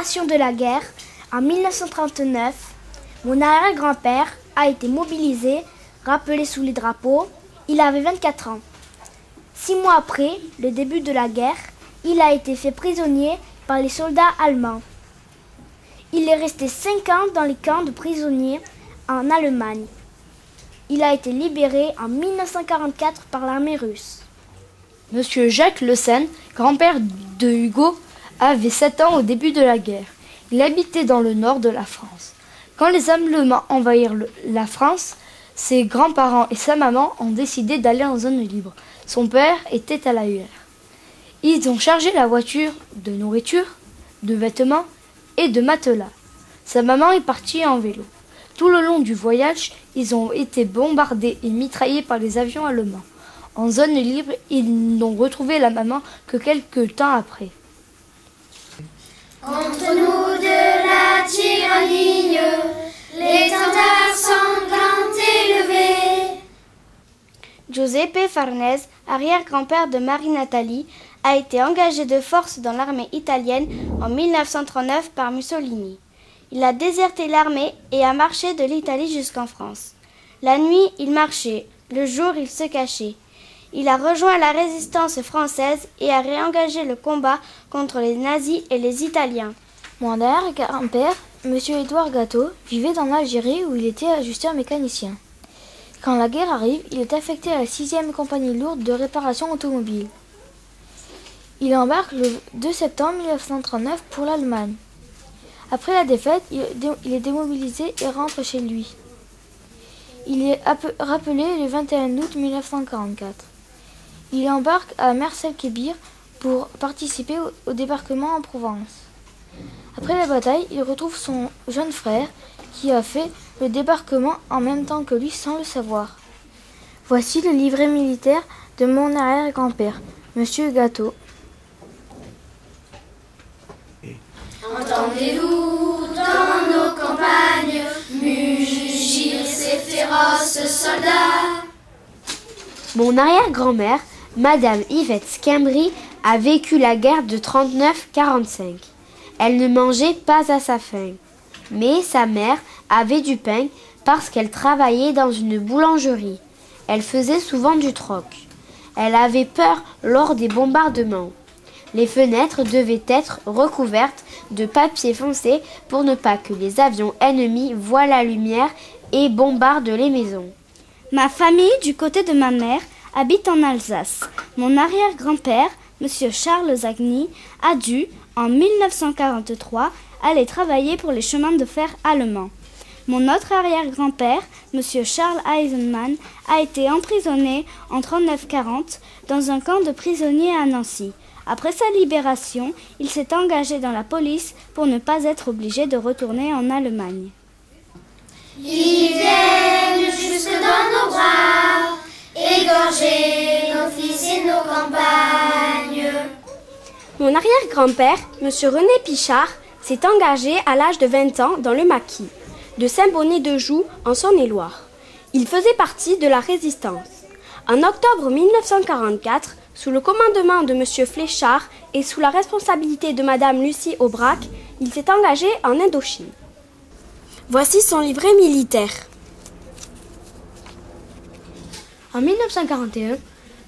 de la guerre, en 1939, mon arrière-grand-père a été mobilisé, rappelé sous les drapeaux. Il avait 24 ans. Six mois après le début de la guerre, il a été fait prisonnier par les soldats allemands. Il est resté cinq ans dans les camps de prisonniers en Allemagne. Il a été libéré en 1944 par l'armée russe. Monsieur Jacques Le Sen, grand-père de Hugo, avait 7 ans au début de la guerre. Il habitait dans le nord de la France. Quand les Allemands envahirent la France, ses grands-parents et sa maman ont décidé d'aller en zone libre. Son père était à la UR. Ils ont chargé la voiture de nourriture, de vêtements et de matelas. Sa maman est partie en vélo. Tout le long du voyage, ils ont été bombardés et mitraillés par les avions allemands. En zone libre, ils n'ont retrouvé la maman que quelques temps après. Contre nous de la tyrannie, l'étendard sanglant élevé. Giuseppe Farnese, arrière-grand-père de Marie-Nathalie, a été engagé de force dans l'armée italienne en 1939 par Mussolini. Il a déserté l'armée et a marché de l'Italie jusqu'en France. La nuit, il marchait, le jour, il se cachait. Il a rejoint la résistance française et a réengagé le combat contre les nazis et les Italiens. Mon arrière-grand-père, M. Édouard Gâteau, vivait en Algérie où il était ajusteur mécanicien. Quand la guerre arrive, il est affecté à la 6e compagnie lourde de réparation automobile. Il embarque le 2 septembre 1939 pour l'Allemagne. Après la défaite, il est démobilisé et rentre chez lui. Il est rappelé le 21 août 1944. Il embarque à Mersel-Kébir pour participer au débarquement en Provence. Après la bataille, il retrouve son jeune frère qui a fait le débarquement en même temps que lui sans le savoir. Voici le livret militaire de mon arrière-grand-père, Monsieur Gâteau. Entendez-vous dans nos campagnes mugir ces féroces soldats? Mon arrière-grand-mère, Madame Yvette Scambry, a vécu la guerre de 39-45. Elle ne mangeait pas à sa faim. Mais sa mère avait du pain parce qu'elle travaillait dans une boulangerie. Elle faisait souvent du troc. Elle avait peur lors des bombardements. Les fenêtres devaient être recouvertes de papier foncé pour ne pas que les avions ennemis voient la lumière et bombardent les maisons. Ma famille, du côté de ma mère, habite en Alsace. Mon arrière-grand-père, M. Charles Zagny, a dû, en 1943, aller travailler pour les chemins de fer allemands. Mon autre arrière-grand-père, M. Charles Eisenman, a été emprisonné en 39-40 dans un camp de prisonniers à Nancy. Après sa libération, il s'est engagé dans la police pour ne pas être obligé de retourner en Allemagne. Ils viennent jusque dans nos bras, nos fils et nos campagnes. Mon arrière-grand-père, M. René Pichard, s'est engagé à l'âge de 20 ans dans le maquis de Saint-Bonnet-de-Joux en Saône-et-Loire. Il faisait partie de la résistance. En octobre 1944, sous le commandement de M. Fléchard et sous la responsabilité de Mme Lucie Aubrac, il s'est engagé en Indochine. Voici son livret militaire. En 1941,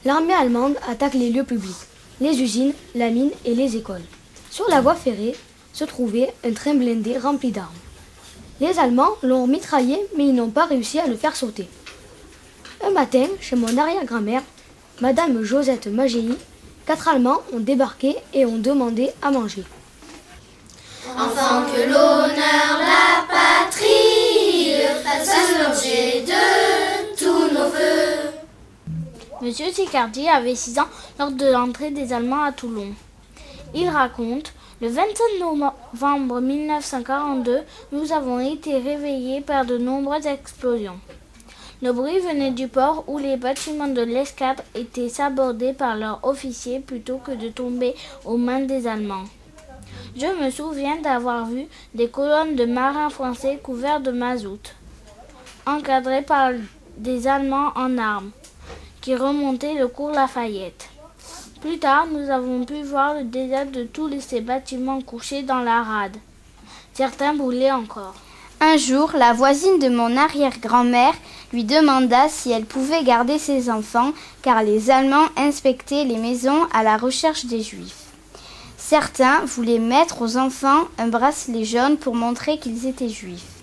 l'armée allemande attaque les lieux publics, les usines, la mine et les écoles. Sur la voie ferrée se trouvait un train blindé rempli d'armes. Les Allemands l'ont mitraillé, mais ils n'ont pas réussi à le faire sauter. Un matin, chez mon arrière-grand-mère, Madame Josette Magéi, quatre Allemands ont débarqué et ont demandé à manger. Enfant que l'honneur, la patrie, fasse l'objet de. Monsieur Sicardi avait 6 ans lors de l'entrée des Allemands à Toulon. Il raconte Le 27 novembre 1942, nous avons été réveillés par de nombreuses explosions. Le bruit venait du port où les bâtiments de l'escadre étaient sabordés par leurs officiers plutôt que de tomber aux mains des Allemands. Je me souviens d'avoir vu des colonnes de marins français couverts de mazout, encadrés par des Allemands en armes, qui remontaient le cours Lafayette. Plus tard, nous avons pu voir le désert de tous ces bâtiments couchés dans la rade. Certains brûlaient encore. Un jour, la voisine de mon arrière-grand-mère lui demanda si elle pouvait garder ses enfants car les Allemands inspectaient les maisons à la recherche des Juifs. Certains voulaient mettre aux enfants un bracelet jaune pour montrer qu'ils étaient juifs.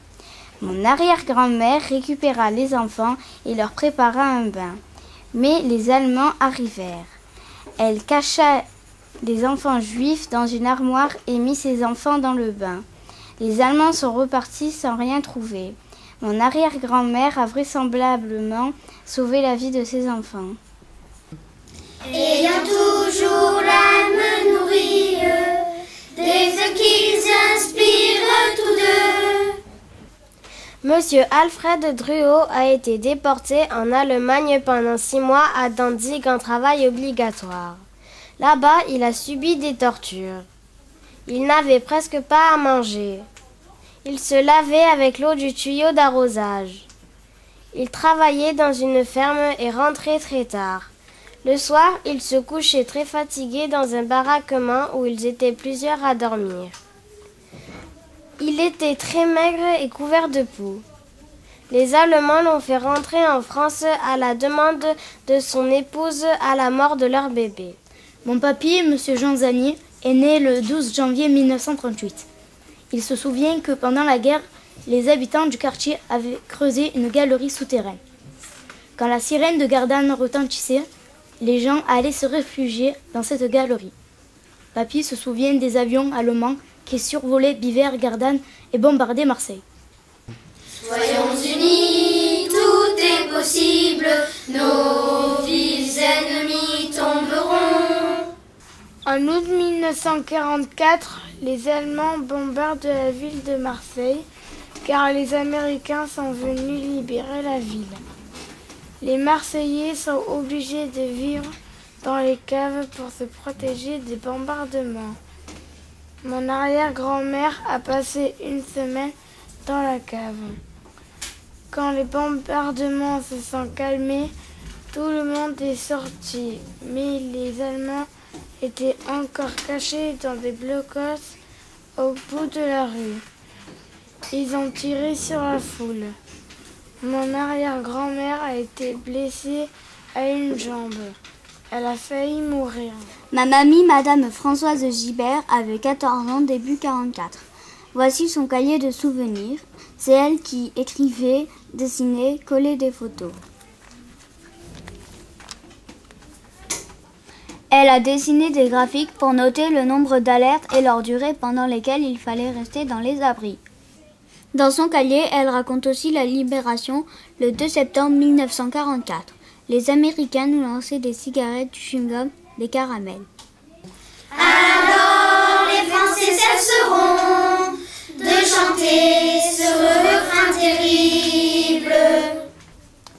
Mon arrière-grand-mère récupéra les enfants et leur prépara un bain. Mais les Allemands arrivèrent. Elle cacha les enfants juifs dans une armoire et mit ses enfants dans le bain. Les Allemands sont repartis sans rien trouver. Mon arrière-grand-mère a vraisemblablement sauvé la vie de ses enfants. Monsieur Alfred Druot a été déporté en Allemagne pendant six mois à Danzig en travail obligatoire. Là-bas, il a subi des tortures. Il n'avait presque pas à manger. Il se lavait avec l'eau du tuyau d'arrosage. Il travaillait dans une ferme et rentrait très tard. Le soir, il se couchait très fatigué dans un baraquement où ils étaient plusieurs à dormir. Il était très maigre et couvert de poux. Les Allemands l'ont fait rentrer en France à la demande de son épouse à la mort de leur bébé. Mon papy, M. Jean Zanier, est né le 12 janvier 1938. Il se souvient que pendant la guerre, les habitants du quartier avaient creusé une galerie souterraine. Quand la sirène de Gardanne retentissait, les gens allaient se réfugier dans cette galerie. Papy se souvient des avions allemands qui survolaient Biver, Gardanne et bombardaient Marseille. Soyons unis, tout est possible, nos vies ennemis tomberont. En août 1944, les Allemands bombardent la ville de Marseille car les Américains sont venus libérer la ville. Les Marseillais sont obligés de vivre dans les caves pour se protéger des bombardements. Mon arrière-grand-mère a passé une semaine dans la cave. Quand les bombardements se sont calmés, tout le monde est sorti, mais les Allemands étaient encore cachés dans des blocos au bout de la rue. Ils ont tiré sur la foule. Mon arrière-grand-mère a été blessée à une jambe. Elle a failli mourir. Ma mamie, Madame Françoise Gibert, avait 14 ans début 44. Voici son cahier de souvenirs. C'est elle qui écrivait, dessinait, collait des photos. Elle a dessiné des graphiques pour noter le nombre d'alertes et leur durée pendant lesquelles il fallait rester dans les abris. Dans son cahier, elle raconte aussi la libération le 2 septembre 1944. Les Américains nous lançaient des cigarettes, du chewing-gum, des caramels. Alors les Français cesseront de chanter ce refrain terrible.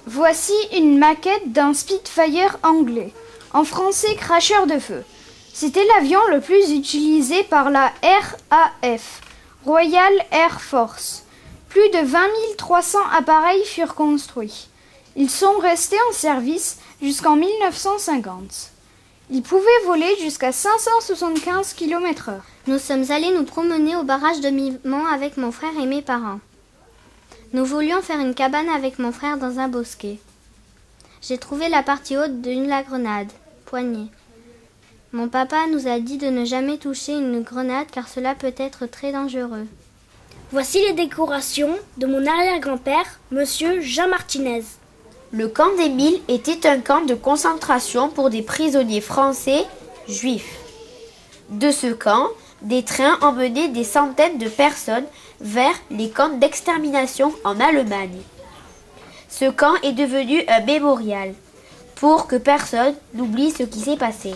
Voici une maquette d'un Spitfire anglais, en français cracheur de feu. C'était l'avion le plus utilisé par la RAF, Royal Air Force. Plus de 20 300 appareils furent construits. Ils sont restés en service jusqu'en 1950. Ils pouvaient voler jusqu'à 575 km/h. Nous sommes allés nous promener au barrage de Mimant avec mon frère et mes parents. Nous voulions faire une cabane avec mon frère dans un bosquet. J'ai trouvé la partie haute d'une la grenade, poignée. Mon papa nous a dit de ne jamais toucher une grenade car cela peut être très dangereux. Voici les décorations de mon arrière-grand-père, monsieur Jean Martinez. Le camp d'Émile était un camp de concentration pour des prisonniers français juifs. De ce camp, des trains emmenaient des centaines de personnes vers les camps d'extermination en Allemagne. Ce camp est devenu un mémorial pour que personne n'oublie ce qui s'est passé.